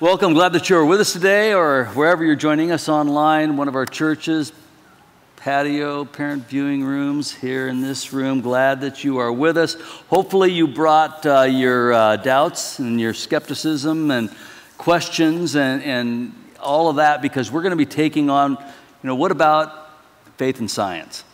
Welcome. Glad that you're with us today or wherever you're joining us online, one of our churches, patio, parent viewing rooms here in this room. Glad that you are with us. Hopefully, you brought uh, your uh, doubts and your skepticism and questions and, and all of that because we're going to be taking on, you know, what about faith and science?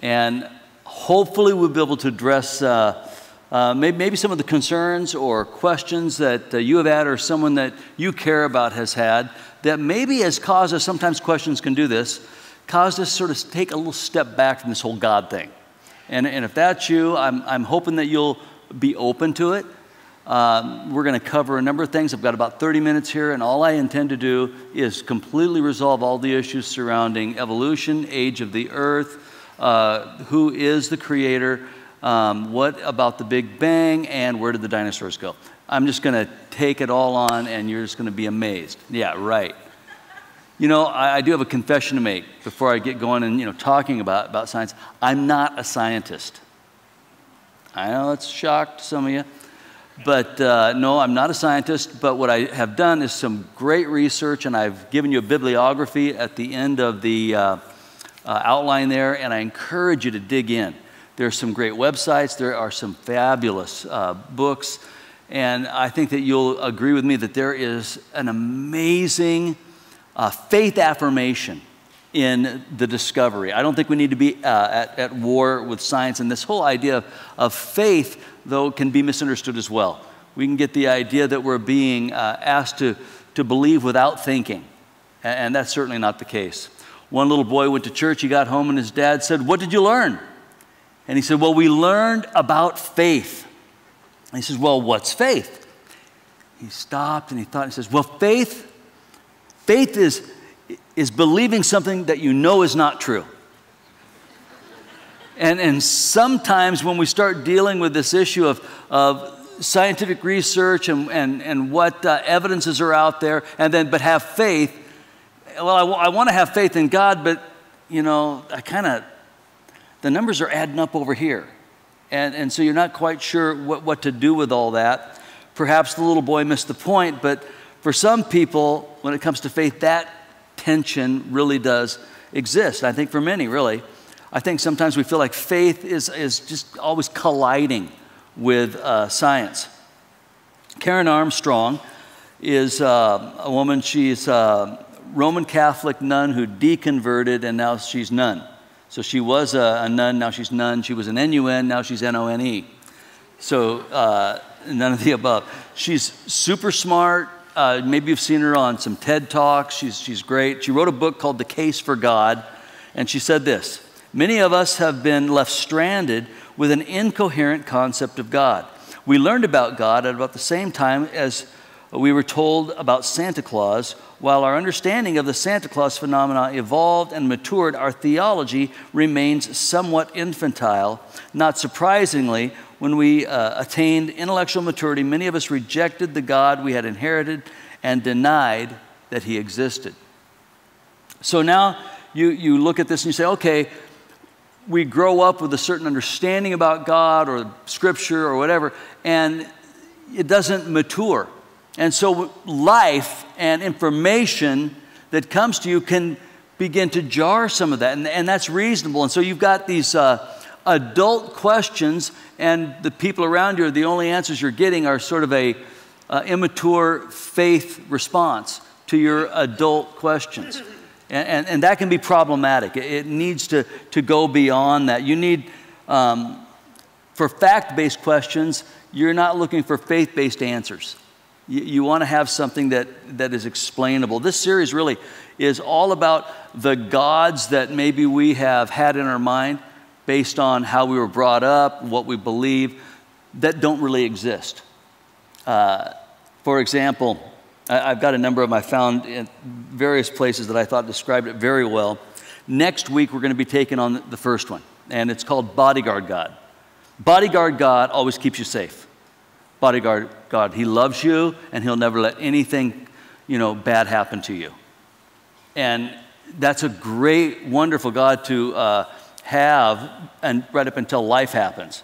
And hopefully, we'll be able to address. Uh, uh, maybe, maybe, some of the concerns or questions that uh, you have had or someone that you care about has had that maybe has caused us, sometimes questions can do this, caused us sort of take a little step back from this whole God thing. And, and if that's you, I'm, I'm hoping that you'll be open to it. Um, we're going to cover a number of things. I've got about 30 minutes here, and all I intend to do is completely resolve all the issues surrounding evolution, age of the earth, uh, who is the creator, um, what about the Big Bang, and where did the dinosaurs go? I'm just going to take it all on, and you're just going to be amazed. Yeah, right. You know, I, I, do have a confession to make before I get going and, you know, talking about, about science. I'm not a scientist. I know it's shocked some of you. But uh, no, I'm not a scientist. But what I have done is some great research, and I've given you a bibliography at the end of the uh, uh, outline there, and I encourage you to dig in. There are some great websites, there are some fabulous uh, books, and I think that you'll agree with me that there is an amazing uh, faith affirmation in the discovery. I don't think we need to be uh, at, at war with science, and this whole idea of, of faith, though, can be misunderstood as well. We can get the idea that we're being uh, asked to, to believe without thinking, and, and that's certainly not the case. One little boy went to church, he got home, and his dad said, What did you learn? And he said, Well, we learned about faith. And he says, Well, what's faith? He stopped and he thought, he says, Well, faith, faith is, is believing something that you know is not true. And, and sometimes when we start dealing with this issue of, of scientific research and, and, and what uh, evidences are out there, and then but have faith, well, I, w- I want to have faith in God, but you know, I kind of the numbers are adding up over here. And, and so you're not quite sure what, what to do with all that. Perhaps the little boy missed the point, but for some people, when it comes to faith, that tension really does exist. I think for many, really. I think sometimes we feel like faith is, is just always colliding with uh, science. Karen Armstrong is uh, a woman, she's a Roman Catholic nun who deconverted and now she's none. So she was a, a nun, now she's none. She was an NUN, now she's N-O-N-E. So uh, none of the above. She's super smart. Uh, maybe you've seen her on some TED Talks. She's, she's great. She wrote a book called The Case for God, and she said this Many of us have been left stranded with an incoherent concept of God. We learned about God at about the same time as we were told about Santa Claus while our understanding of the Santa Claus phenomena evolved and matured, our theology remains somewhat infantile. Not surprisingly, when we uh, attained intellectual maturity, many of us rejected the God we had inherited and denied that he existed. So now you, you look at this and you say, okay, we grow up with a certain understanding about God or Scripture or whatever, and it doesn't mature. And so life and information that comes to you can begin to jar some of that. And, and that's reasonable. And so you've got these uh, adult questions, and the people around you, the only answers you're getting are sort of a uh, immature faith response to your adult questions. And, and, and, that can be problematic. It, it, needs to, to go beyond that. You need, um, for fact based questions, you're not looking for faith based answers. You, you want to have something that, that is explainable. This series really is all about the gods that maybe we have had in our mind based on how we were brought up, what we believe, that don't really exist. Uh, for example, I, have got a number of them I found in various places that I thought described it very well. Next week, we're going to be taking on the first one, and it's called Bodyguard God. Bodyguard God always keeps you safe bodyguard God. He loves you and he'll never let anything, you know, bad happen to you. And that's a great, wonderful God to uh, have and right up until life happens.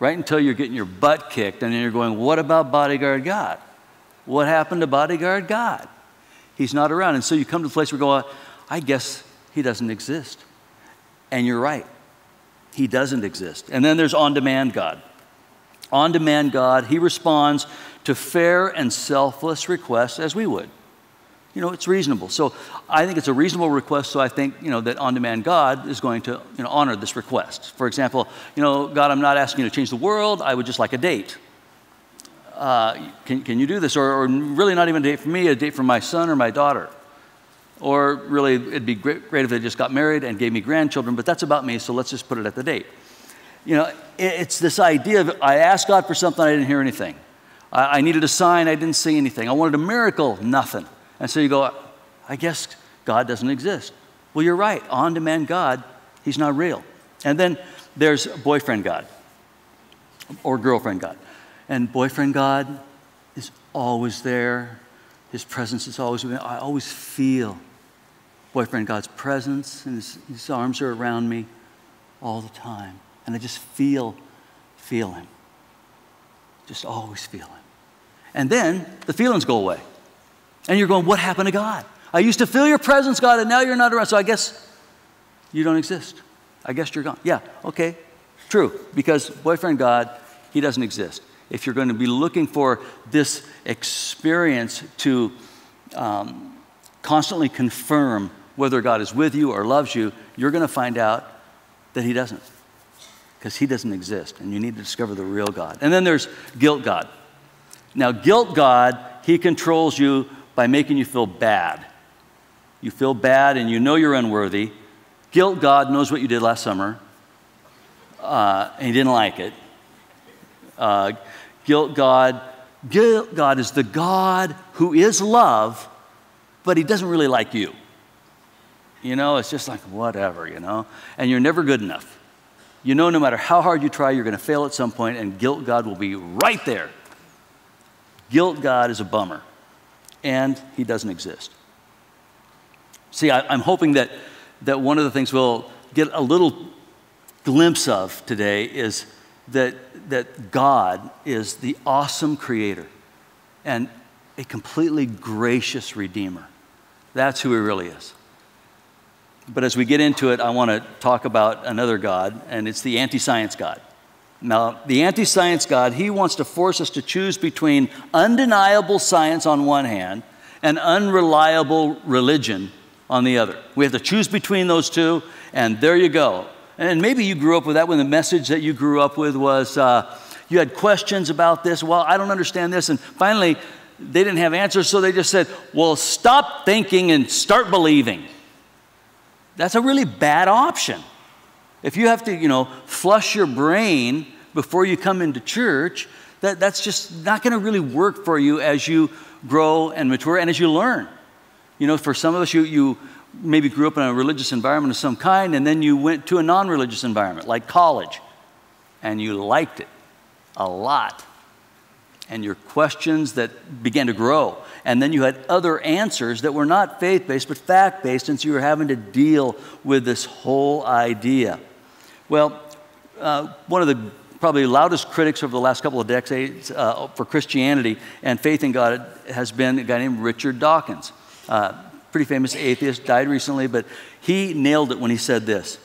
Right until you're getting your butt kicked and then you're going, what about bodyguard God? What happened to bodyguard God? He's not around. And so you come to the place where you go, I guess he doesn't exist. And you're right. He doesn't exist. And then there's on demand God. On demand God, he responds to fair and selfless requests as we would. You know, it's reasonable. So I think it's a reasonable request, so I think, you know, that on demand God is going to, you know, honor this request. For example, you know, God, I'm not asking you to change the world, I would just like a date. Uh, can, can you do this? Or, or, really, not even a date for me, a date for my son or my daughter. Or really, it'd be great, great if they just got married and gave me grandchildren, but that's about me, so let's just put it at the date. You know, it's this idea of I asked God for something, I didn't hear anything. I, I needed a sign, I didn't see anything. I wanted a miracle, nothing. And so you go, I guess God doesn't exist. Well, you're right. On demand God, He's not real. And then there's boyfriend God or girlfriend God. And boyfriend God is always there. His presence is always with me. I always feel boyfriend God's presence, and his, his arms are around me all the time. And I just feel, feel him. Just always feel him. And then the feelings go away. And you're going, What happened to God? I used to feel your presence, God, and now you're not around. So I guess you don't exist. I guess you're gone. Yeah, okay, true. Because boyfriend God, he doesn't exist. If you're going to be looking for this experience to um, constantly confirm whether God is with you or loves you, you're going to find out that he doesn't. Because he doesn't exist, and you need to discover the real God. And then there's guilt God. Now, guilt God, he controls you by making you feel bad. You feel bad and you know you're unworthy. Guilt God knows what you did last summer, uh, and he didn't like it. Uh, guilt God, guilt God is the God who is love, but he doesn't really like you. You know, it's just like whatever, you know, and you're never good enough. You know, no matter how hard you try, you're going to fail at some point, and guilt God will be right there. Guilt God is a bummer and he doesn't exist. See, I, am hoping that, that one of the things we'll get a little glimpse of today is that, that God is the awesome creator and a completely gracious redeemer. That's who he really is. But as we get into it, I want to talk about another God, and it's the anti science God. Now, the anti science God, he wants to force us to choose between undeniable science on one hand and unreliable religion on the other. We have to choose between those two, and there you go. And maybe you grew up with that when the message that you grew up with was uh, you had questions about this. Well, I don't understand this. And finally, they didn't have answers, so they just said, Well, stop thinking and start believing. That's a really bad option. If you have to, you know, flush your brain before you come into church, that, that's just not going to really work for you as you grow and mature and as you learn. You know, for some of us, you, you maybe grew up in a religious environment of some kind and then you went to a non religious environment like college and you liked it a lot. And your questions that began to grow. And then you had other answers that were not faith based but fact based, and so you were having to deal with this whole idea. Well, uh, one of the probably loudest critics over the last couple of decades uh, for Christianity and faith in God has been a guy named Richard Dawkins. Uh, pretty famous atheist, died recently, but he nailed it when he said this.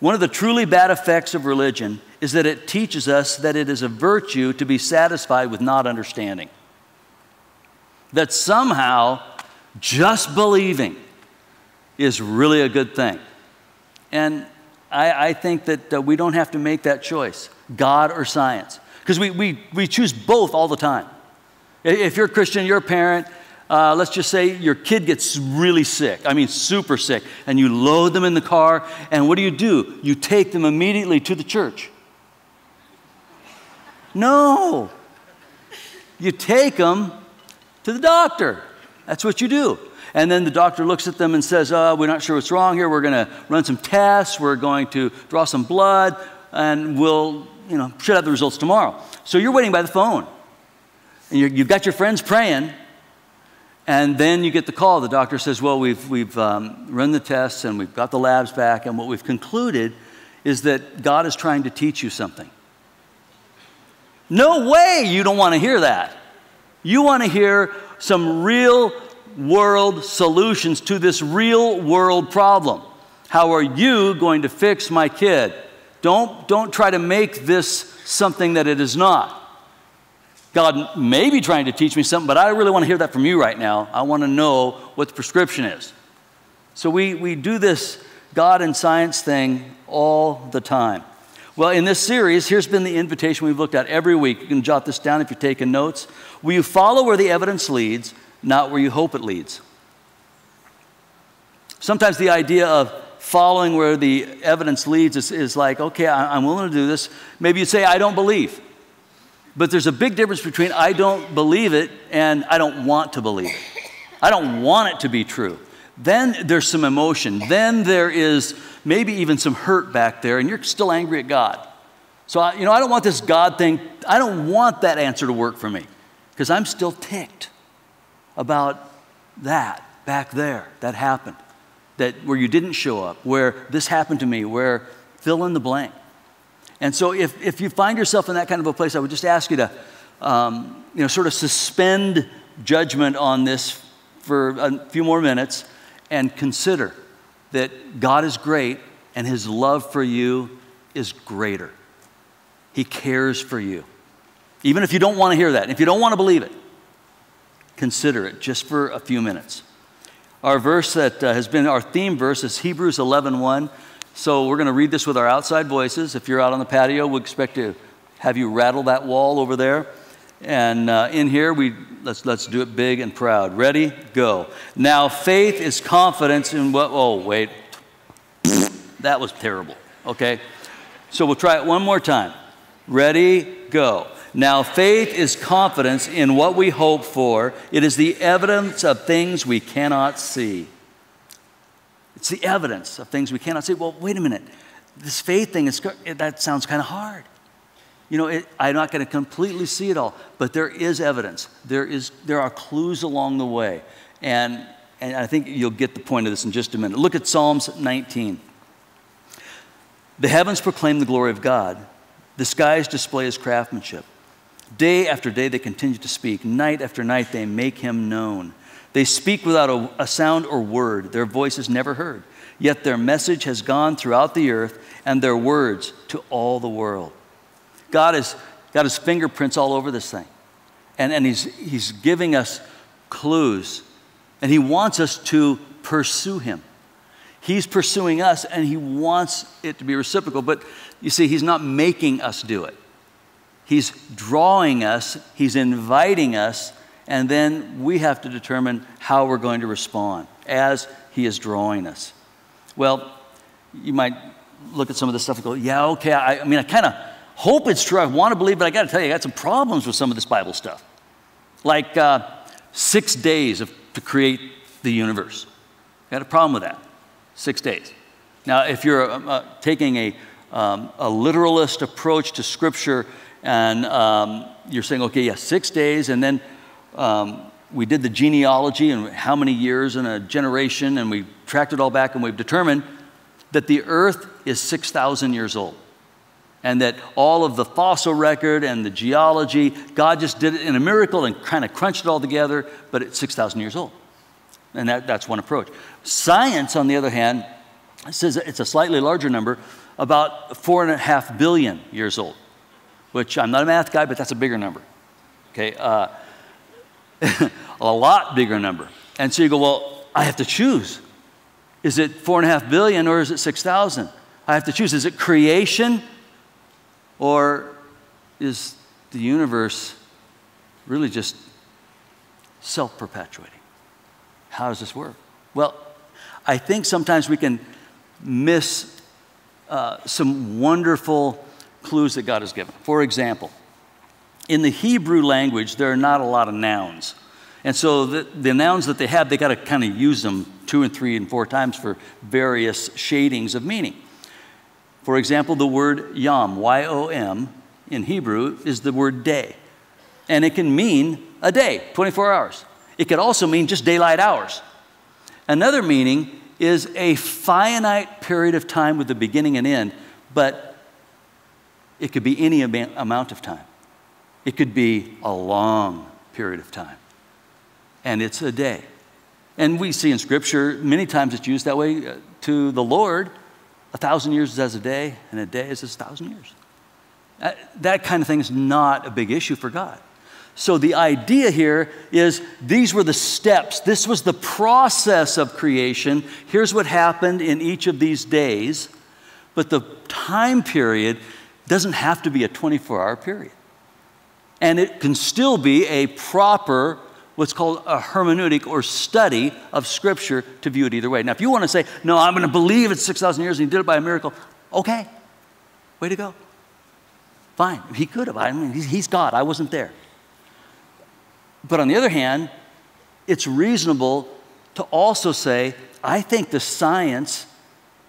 One of the truly bad effects of religion is that it teaches us that it is a virtue to be satisfied with not understanding. That somehow just believing is really a good thing. And I, I think that uh, we don't have to make that choice God or science. Because we, we, we choose both all the time. If you're a Christian, you're a parent, uh, let's just say your kid gets really sick, I mean, super sick, and you load them in the car, and what do you do? You take them immediately to the church. No. You take them to the doctor. That's what you do. And then the doctor looks at them and says, uh, We're not sure what's wrong here. We're going to run some tests. We're going to draw some blood, and we'll, you know, should have the results tomorrow. So you're waiting by the phone. And you have got your friends praying. And then you get the call. The doctor says, Well, we've, we've um, run the tests and we've got the labs back. And what we've concluded is that God is trying to teach you something. No way you don't want to hear that. You want to hear some real world solutions to this real world problem. How are you going to fix my kid? Don't, don't try to make this something that it is not. God may be trying to teach me something, but I really want to hear that from you right now. I want to know what the prescription is. So we, we do this God and science thing all the time. Well, in this series, here's been the invitation we've looked at every week. You can jot this down if you're taking notes. Will you follow where the evidence leads, not where you hope it leads? Sometimes the idea of following where the evidence leads is, is like, okay, I, I'm willing to do this. Maybe you say, I don't believe. But there's a big difference between I don't believe it and I don't want to believe it. I don't want it to be true. Then there's some emotion. Then there is maybe even some hurt back there, and you're still angry at God. So, I, you know, I don't want this God thing, I don't want that answer to work for me because I'm still ticked about that back there that happened, that where you didn't show up, where this happened to me, where fill in the blank. And so, if, if you find yourself in that kind of a place, I would just ask you to, um, you know, sort of suspend judgment on this for a few more minutes and consider that God is great and his love for you is greater. He cares for you. Even if you don't want to hear that, if you don't want to believe it, consider it just for a few minutes. Our verse that uh, has been our theme verse is Hebrews 11:1. So we're going to read this with our outside voices. If you're out on the patio, we expect to have you rattle that wall over there. And uh, in here, we let's let's do it big and proud. Ready? Go. Now, faith is confidence in what? Oh, wait, that was terrible. Okay, so we'll try it one more time. Ready? Go. Now, faith is confidence in what we hope for. It is the evidence of things we cannot see. It's the evidence of things we cannot see. Well, wait a minute. This faith thing is that sounds kind of hard. You know, it, I'm not going to completely see it all, but there is evidence. There, is, there are clues along the way. And, and I think you'll get the point of this in just a minute. Look at Psalms 19. The heavens proclaim the glory of God, the skies display his craftsmanship. Day after day they continue to speak, night after night they make him known. They speak without a, a sound or word, their voice is never heard. Yet their message has gone throughout the earth, and their words to all the world. God has got his fingerprints all over this thing. And, and he's, he's giving us clues. And he wants us to pursue him. He's pursuing us and he wants it to be reciprocal. But you see, he's not making us do it. He's drawing us, he's inviting us, and then we have to determine how we're going to respond as he is drawing us. Well, you might look at some of this stuff and go, yeah, okay, I, I mean, I kind of hope it's true. I want to believe, but I got to tell you, I got some problems with some of this Bible stuff. Like uh, six days of, to create the universe. I got a problem with that. Six days. Now, if you're uh, uh, taking a, um, a literalist approach to Scripture and um, you're saying, okay, yeah, six days, and then um, we did the genealogy and how many years in a generation, and we tracked it all back, and we've determined that the earth is 6,000 years old and that all of the fossil record and the geology, God just did it in a miracle and kind of crunched it all together, but it's 6,000 years old. And that, that's one approach. Science, on the other hand, says it's a slightly larger number, about four and a half billion years old, which I'm not a math guy, but that's a bigger number. Okay, uh, a lot bigger number. And so you go, well, I have to choose. Is it four and a half billion or is it 6,000? I have to choose. Is it creation or is the universe really just self perpetuating? How does this work? Well, I think sometimes we can miss uh, some wonderful clues that God has given. For example, in the Hebrew language, there are not a lot of nouns. And so the, the nouns that they have, they got to kind of use them two and three and four times for various shadings of meaning. For example, the word yom, Y O M, in Hebrew is the word day. And it can mean a day, 24 hours. It could also mean just daylight hours. Another meaning is a finite period of time with a beginning and end, but it could be any amount of time. It could be a long period of time. And it's a day. And we see in Scripture, many times it's used that way uh, to the Lord. A thousand years is as a day, and a day is as a thousand years. That, that kind of thing is not a big issue for God. So the idea here is these were the steps. This was the process of creation. Here's what happened in each of these days. But the time period doesn't have to be a 24 hour period. And it can still be a proper, what's called a hermeneutic or study of Scripture to view it either way. Now, if you want to say, no, I'm going to believe it's 6,000 years and he did it by a miracle, okay, way to go. Fine. He could have. I mean, he's God. I wasn't there. But on the other hand, it's reasonable to also say, I think the science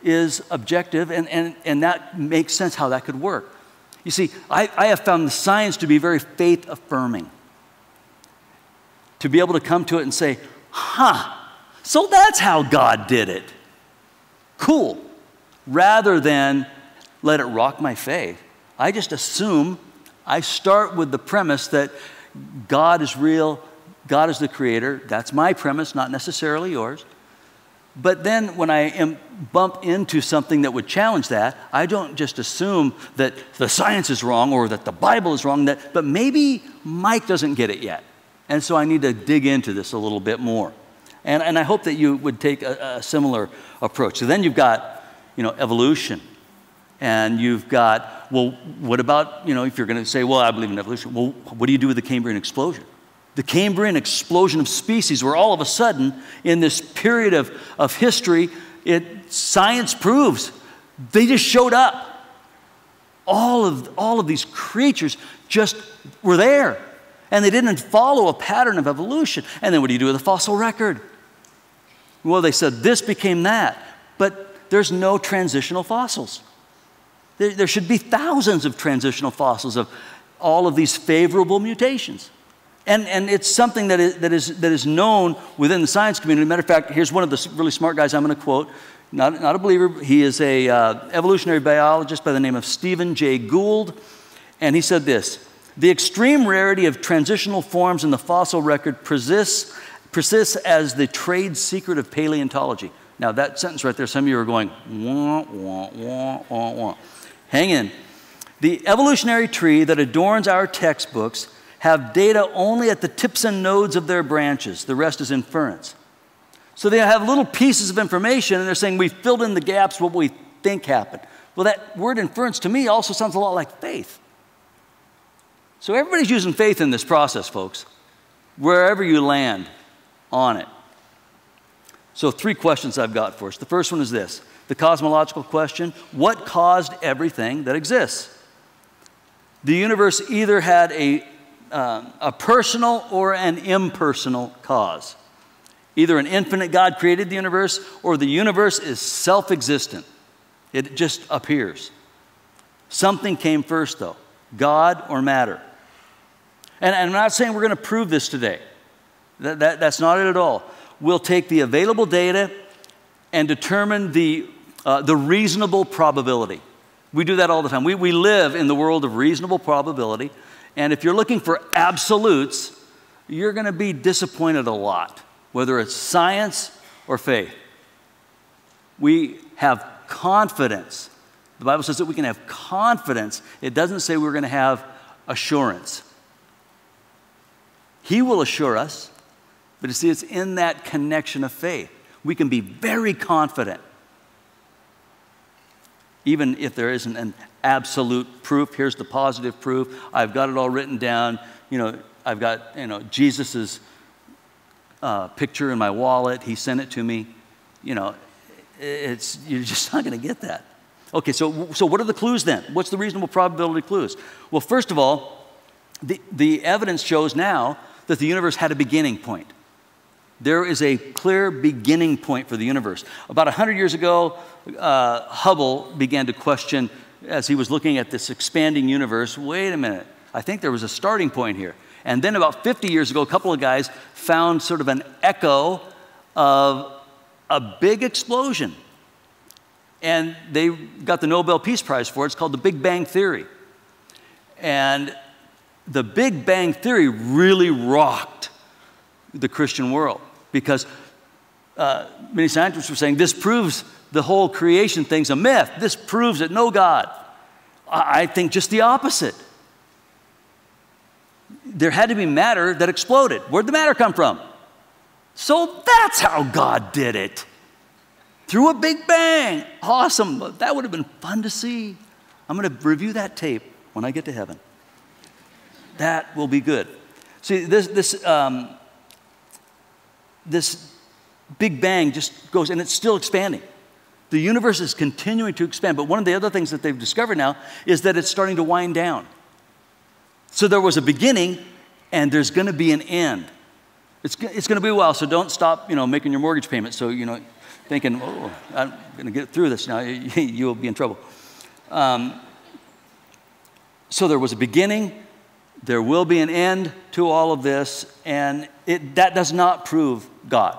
is objective, and, and, and that makes sense how that could work. You see, I, I have found the science to be very faith affirming. To be able to come to it and say, huh, so that's how God did it. Cool. Rather than let it rock my faith, I just assume I start with the premise that God is real, God is the creator. That's my premise, not necessarily yours. But then when I am bump into something that would challenge that, I don't just assume that the science is wrong or that the Bible is wrong, that, but maybe Mike doesn't get it yet. And so I need to dig into this a little bit more. And, and I hope that you would take a, a similar approach. So then you've got, you know, evolution. And you've got, well, what about, you know, if you're going to say, well, I believe in evolution, well, what do you do with the Cambrian explosion? The Cambrian explosion of species, where all of a sudden, in this period of, of history, it, science proves they just showed up. All of, all of these creatures just were there. And they didn't follow a pattern of evolution. And then what do you do with the fossil record? Well, they said this became that. But there's no transitional fossils. There, there should be thousands of transitional fossils of all of these favorable mutations. And, and it's something that is, that, is, that is known within the science community. Matter of fact, here's one of the really smart guys I'm going to quote. Not, not a believer. He is a uh, evolutionary biologist by the name of Stephen Jay Gould. And he said this The extreme rarity of transitional forms in the fossil record persists, persists as the trade secret of paleontology. Now, that sentence right there, some of you are going, wah, wah, wah, wah, wah. Hang in. The evolutionary tree that adorns our textbooks have data only at the tips and nodes of their branches. The rest is inference. So they have little pieces of information and they're saying we filled in the gaps what we think happened. Well, that word inference to me also sounds a lot like faith. So everybody's using faith in this process, folks, wherever you land on it. So, three questions I've got for us. The first one is this the cosmological question what caused everything that exists? The universe either had a, uh, a personal or an impersonal cause. Either an infinite God created the universe or the universe is self existent. It just appears. Something came first, though God or matter. And, and I'm not saying we're going to prove this today. That, that, that's not it at all. We'll take the available data and determine the uh, the reasonable probability. We do that all the time. We, we live in the world of reasonable probability. And if you're looking for absolutes, you're going to be disappointed a lot, whether it's science or faith. We have confidence. The Bible says that we can have confidence. It doesn't say we're going to have assurance. He will assure us, but you see, it's in that connection of faith. We can be very confident even if there isn't an absolute proof. Here's the positive proof. I've got it all written down. You know, I've got, you know, Jesus's uh, picture in my wallet. He sent it to me. You know, it's, you're just not going to get that. Okay, so, so what are the clues then? What's the reasonable probability clues? Well, first of all, the, the evidence shows now that the universe had a beginning point. There is a clear beginning point for the universe. About 100 years ago, uh, Hubble began to question, as he was looking at this expanding universe, wait a minute, I think there was a starting point here. And then about 50 years ago, a couple of guys found sort of an echo of a big explosion. And they got the Nobel Peace Prize for it. It's called the Big Bang Theory. And the Big Bang Theory really rocked the Christian world because uh, many scientists were saying this proves the whole creation thing's a myth. This proves that no God. I, I think just the opposite. There had to be matter that exploded. Where'd the matter come from? So that's how God did it. Through a big bang. Awesome. That would have been fun to see. I'm going to review that tape when I get to heaven. That will be good. See, this, this, um, this big bang just goes, and it's still expanding. The universe is continuing to expand. But one of the other things that they've discovered now is that it's starting to wind down. So there was a beginning, and there's going to be an end. It's, it's going to be a while, so don't stop, you know, making your mortgage payment. So, you know, thinking, oh, I'm going to get through this now, you'll be in trouble. Um, so there was a beginning, there will be an end to all of this, and it, that does not prove God.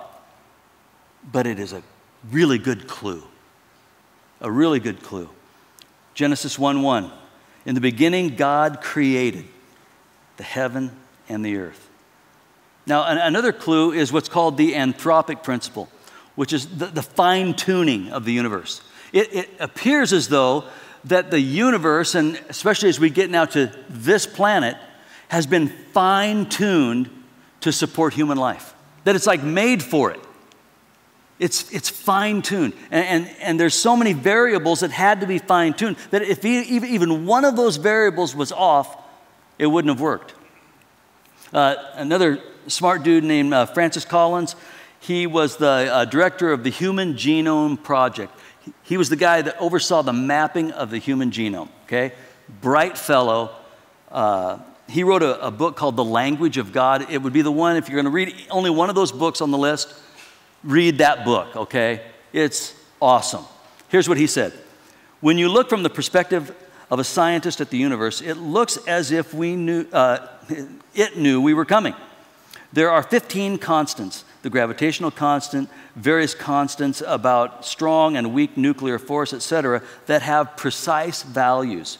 But it is a really good clue. A really good clue. Genesis 1 1. In the beginning, God created the heaven and the earth. Now, another clue is what's called the anthropic principle, which is the, the fine tuning of the universe. It, it appears as though that the universe, and especially as we get now to this planet, has been fine tuned to support human life. That it's like made for it. It's, it's fine tuned. And, and, and, there's so many variables that had to be fine tuned that if even one of those variables was off, it wouldn't have worked. Uh, another smart dude named uh, Francis Collins, he was the uh, director of the Human Genome Project. He was the guy that oversaw the mapping of the human genome, okay? Bright fellow. He wrote a, a, book called The Language of God. It would be the one, if you're going to read only one of those books on the list, read that book, okay? It's awesome. Here's what he said When you look from the perspective of a scientist at the universe, it looks as if we knew, uh, it knew we were coming. There are 15 constants the gravitational constant, various constants about strong and weak nuclear force, etc., that have precise values.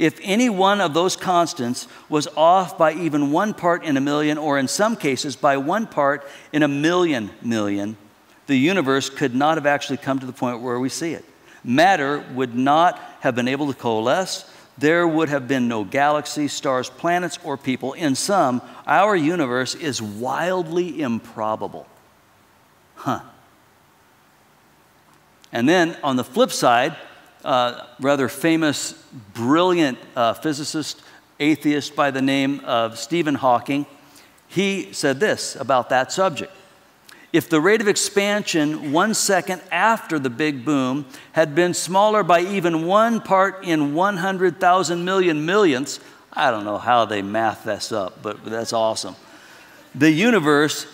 If any one of those constants was off by even one part in a million, or in some cases by one part in a million million, the universe could not have actually come to the point where we see it. Matter would not have been able to coalesce. There would have been no galaxies, stars, planets, or people. In sum, our universe is wildly improbable. Huh. And then on the flip side, uh, rather famous, brilliant uh, physicist, atheist by the name of Stephen Hawking, he said this about that subject. If the rate of expansion one second after the big boom had been smaller by even one part in 100,000 million millionths, I don't know how they math this up, but that's awesome. The universe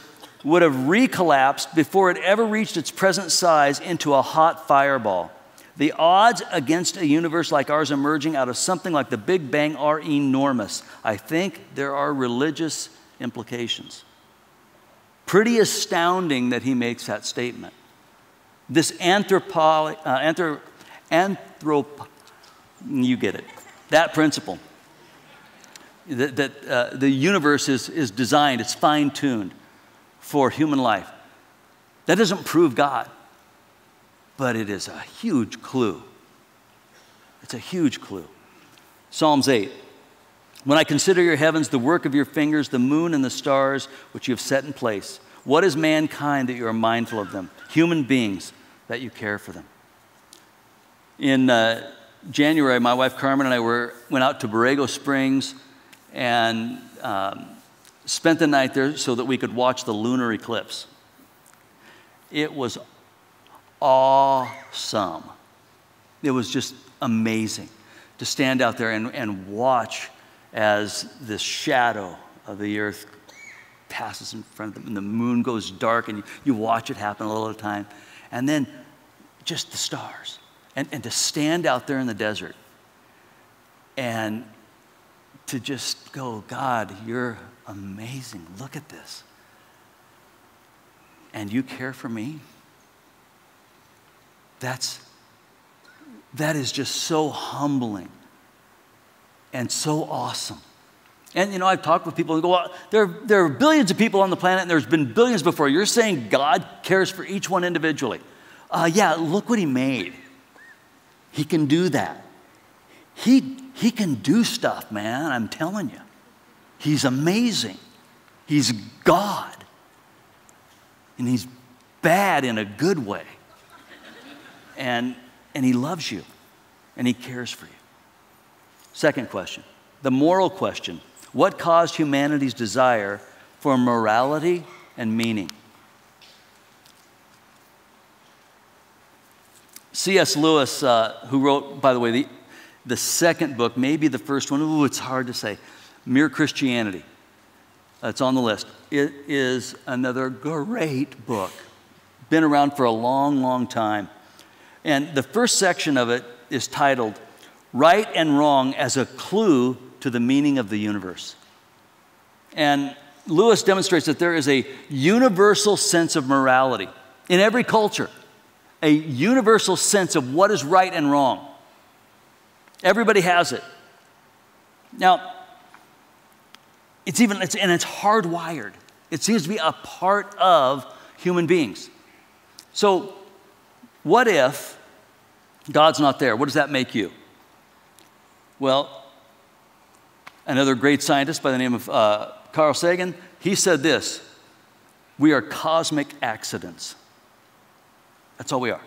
would have recollapsed before it ever reached its present size into a hot fireball. The odds against a universe like ours emerging out of something like the Big Bang are enormous. I think there are religious implications. Pretty astounding that he makes that statement. This anthropo, uh, anthrop, anthrop, you get it, that principle, that, that uh, the universe is, is designed, it's fine tuned for human life. That doesn't prove God but it is a huge clue. It's a huge clue. Psalms 8. When I consider your heavens, the work of your fingers, the moon and the stars which you have set in place, what is mankind that you are mindful of them? Human beings that you care for them. In uh, January, my wife Carmen and I were, went out to Borrego Springs and um, spent the night there so that we could watch the lunar eclipse. It was awesome. It was just amazing to stand out there and, and watch as this shadow of the earth passes in front of them and the moon goes dark and you, you watch it happen a little at a time. And then just the stars. And, and to stand out there in the desert and to just go, God, you're amazing. Look at this. And you care for me? That's, that is just so humbling and so awesome. And you know, I've talked with people and go, well, there, there are billions of people on the planet and there's been billions before. You're saying God cares for each one individually. Uh, yeah, look what he made. He can do that. He, he can do stuff, man, I'm telling you. He's amazing. He's God. And he's bad in a good way. And, and he loves you and he cares for you. Second question the moral question what caused humanity's desire for morality and meaning? C.S. Lewis, uh, who wrote, by the way, the, the second book, maybe the first one, ooh, it's hard to say, Mere Christianity. It's on the list. It is another great book. Been around for a long, long time. And the first section of it is titled Right and Wrong as a Clue to the Meaning of the Universe. And Lewis demonstrates that there is a universal sense of morality in every culture, a universal sense of what is right and wrong. Everybody has it. Now, it's even, it's, and it's hardwired. It seems to be a part of human beings. So, what if God's not there? What does that make you? Well, another great scientist by the name of uh, Carl Sagan, he said this We are cosmic accidents. That's all we are.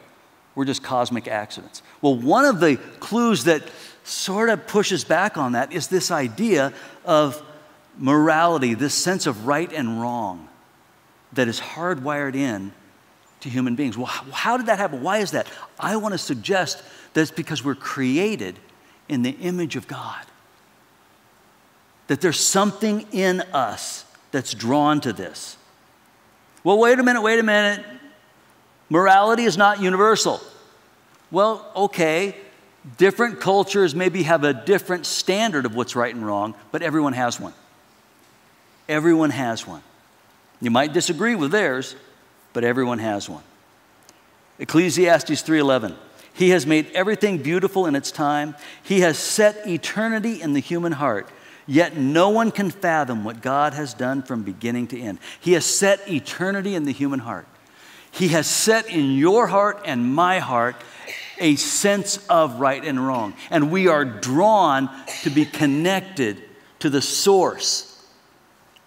We're just cosmic accidents. Well, one of the clues that sort of pushes back on that is this idea of morality, this sense of right and wrong that is hardwired in to human beings. Well, how did that happen? Why is that? I want to suggest that it's because we're created in the image of God. That there's something in us that's drawn to this. Well, wait a minute, wait a minute. Morality is not universal. Well, okay, different cultures maybe have a different standard of what's right and wrong, but everyone has one. Everyone has one. You might disagree with theirs, but everyone has one. Ecclesiastes 3:11. He has made everything beautiful in its time. He has set eternity in the human heart. Yet no one can fathom what God has done from beginning to end. He has set eternity in the human heart. He has set in your heart and my heart a sense of right and wrong. And we are drawn to be connected to the source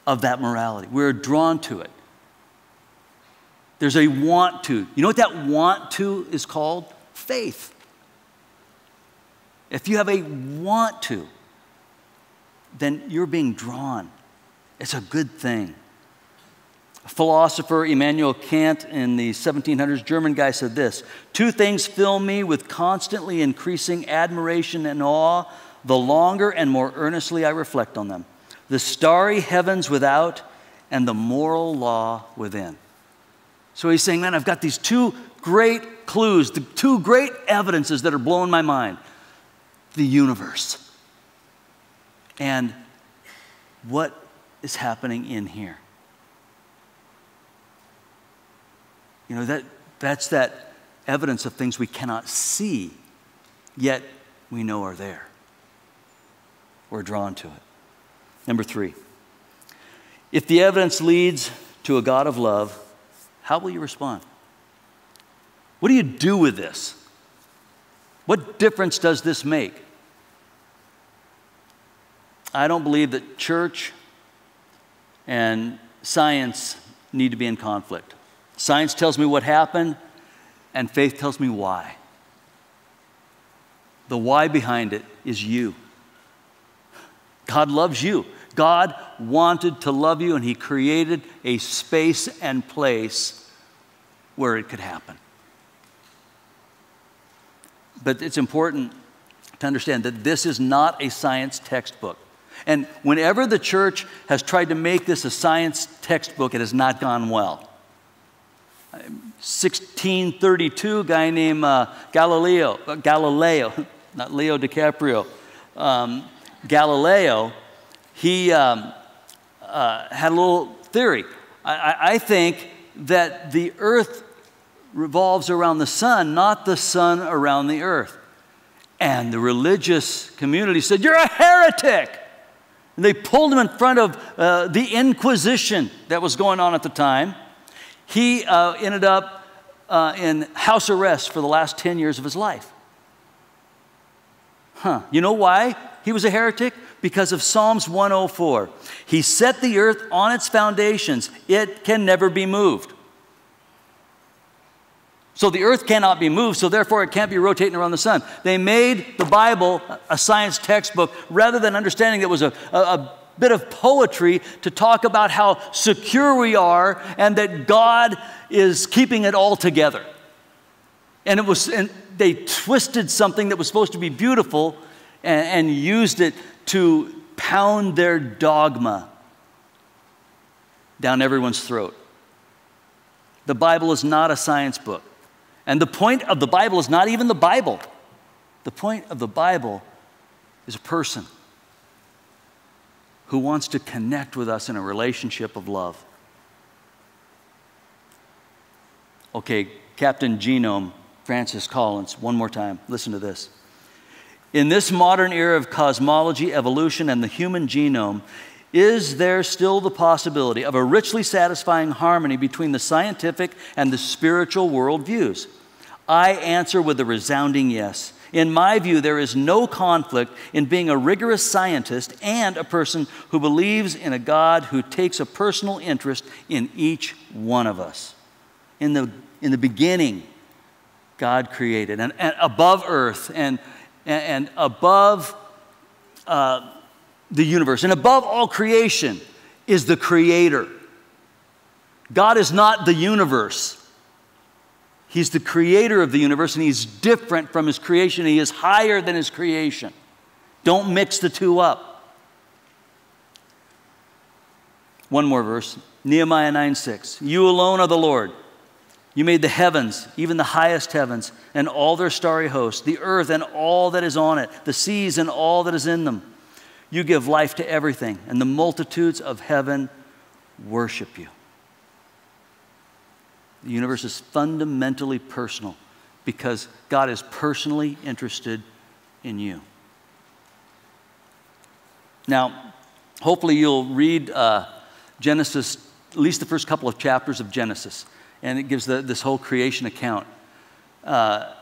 of that morality. We're drawn to it. There's a want to. You know what that want to is called? Faith. If you have a want to, then you're being drawn. It's a good thing. Philosopher Immanuel Kant in the 1700s, German guy, said this Two things fill me with constantly increasing admiration and awe the longer and more earnestly I reflect on them the starry heavens without, and the moral law within. So he's saying, man, I've got these two great clues, the two great evidences that are blowing my mind the universe and what is happening in here. You know, that, that's that evidence of things we cannot see, yet we know are there. We're drawn to it. Number three, if the evidence leads to a God of love, how will you respond? What do you do with this? What difference does this make? I don't believe that church and science need to be in conflict. Science tells me what happened, and faith tells me why. The why behind it is you. God loves you. God wanted to love you, and He created a space and place where it could happen. But it's important to understand that this is not a science textbook. And whenever the church has tried to make this a science textbook, it has not gone well. 1632, a guy named uh, Galileo, uh, Galileo, not Leo DiCaprio, um, Galileo, he um, uh, had a little theory. I, I think that the earth revolves around the sun, not the sun around the earth. And the religious community said, You're a heretic. And they pulled him in front of uh, the Inquisition that was going on at the time. He uh, ended up uh, in house arrest for the last 10 years of his life. Huh. You know why he was a heretic? Because of Psalms 104. He set the earth on its foundations, it can never be moved. So the earth cannot be moved, so therefore it can't be rotating around the sun. They made the Bible a science textbook rather than understanding that it was a, a, a bit of poetry to talk about how secure we are and that God is keeping it all together. And it was, and they twisted something that was supposed to be beautiful and, and used it to pound their dogma down everyone's throat. The Bible is not a science book. And the point of the Bible is not even the Bible. The point of the Bible is a person who wants to connect with us in a relationship of love. Okay, Captain Genome, Francis Collins, one more time. Listen to this. In this modern era of cosmology, evolution, and the human genome, is there still the possibility of a richly satisfying harmony between the scientific and the spiritual worldviews? I answer with a resounding yes. In my view, there is no conflict in being a rigorous scientist and a person who believes in a God who takes a personal interest in each one of us. In the, in the beginning, God created, and, and above earth and, and, and above uh, the universe. And above all creation is the Creator. God is not the universe. He's the creator of the universe and he's different from his creation. He is higher than his creation. Don't mix the two up. One more verse Nehemiah 9 6. You alone are the Lord. You made the heavens, even the highest heavens, and all their starry hosts, the earth and all that is on it, the seas and all that is in them. You give life to everything, and the multitudes of heaven worship you. The universe is fundamentally personal because God is personally interested in you. Now, hopefully, you'll read uh, Genesis, at least the first couple of chapters of Genesis, and it gives the, this whole creation account. Uh,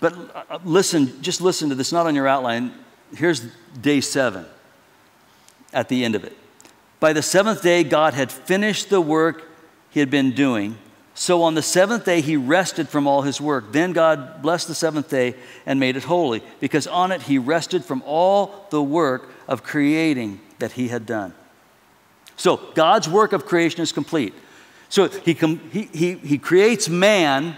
but uh, listen, just listen to this, not on your outline here's day seven at the end of it. By the seventh day, God had finished the work he had been doing. So on the seventh day, he rested from all his work. Then God blessed the seventh day and made it holy, because on it he rested from all the work of creating that he had done. So God's work of creation is complete. So he, he, he, he creates man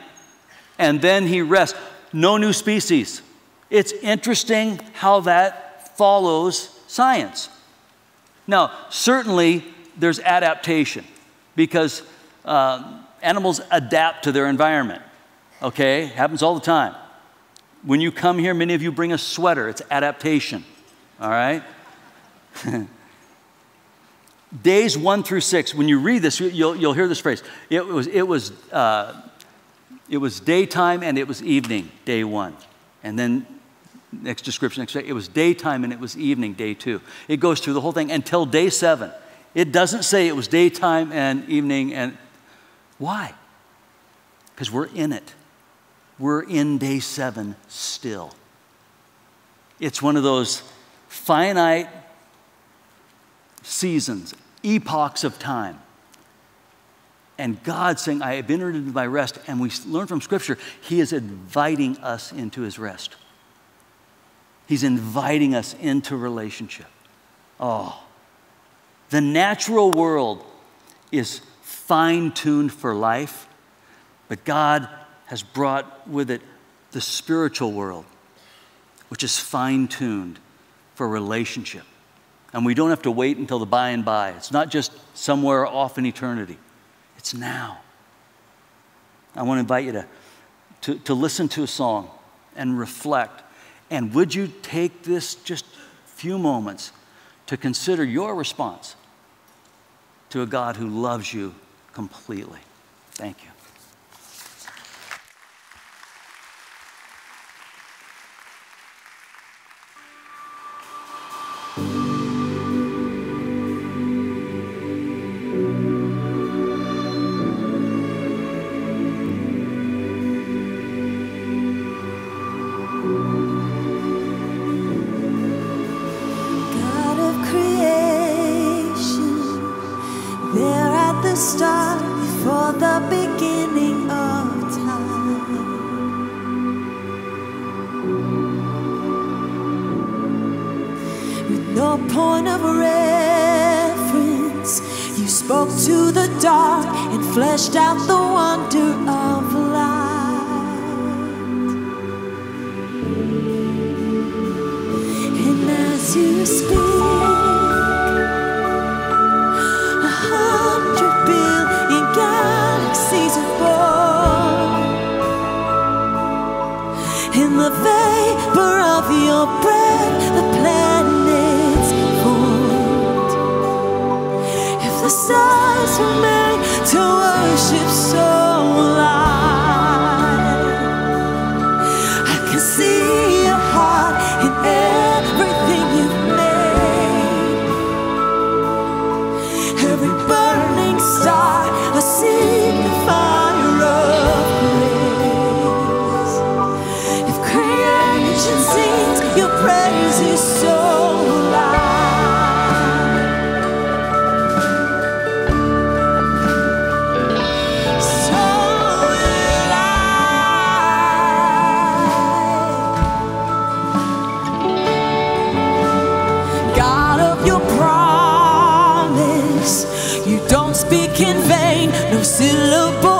and then he rests. No new species. It's interesting how that follows science. Now, certainly there's adaptation because uh, animals adapt to their environment. Okay? Happens all the time. When you come here, many of you bring a sweater, it's adaptation. All right? Days one through six, when you read this, you'll, you'll hear this phrase. It was, it, was, uh, it was daytime and it was evening, day one. And then next description, next day, it was daytime and it was evening, day two. It goes through the whole thing until day seven. It doesn't say it was daytime and evening and why? Because we're in it. We're in day seven still. It's one of those finite seasons, epochs of time. And God saying, I have entered into my rest. And we learn from Scripture, He is inviting us into His rest. He's inviting us into relationship. Oh, the natural world is fine tuned for life, but God has brought with it the spiritual world, which is fine tuned for relationship. And we don't have to wait until the by and by. It's not just somewhere off in eternity, it's now. I want to invite you to, to, to listen to a song and reflect and would you take this just few moments to consider your response to a God who loves you completely? Thank you. into the dark and fleshed out the wonder of light. And as you speak. a hundred billion galaxies are born. In the vapor of your breath, the planets formed. If the sun to worship so loud. in vain, no syllable.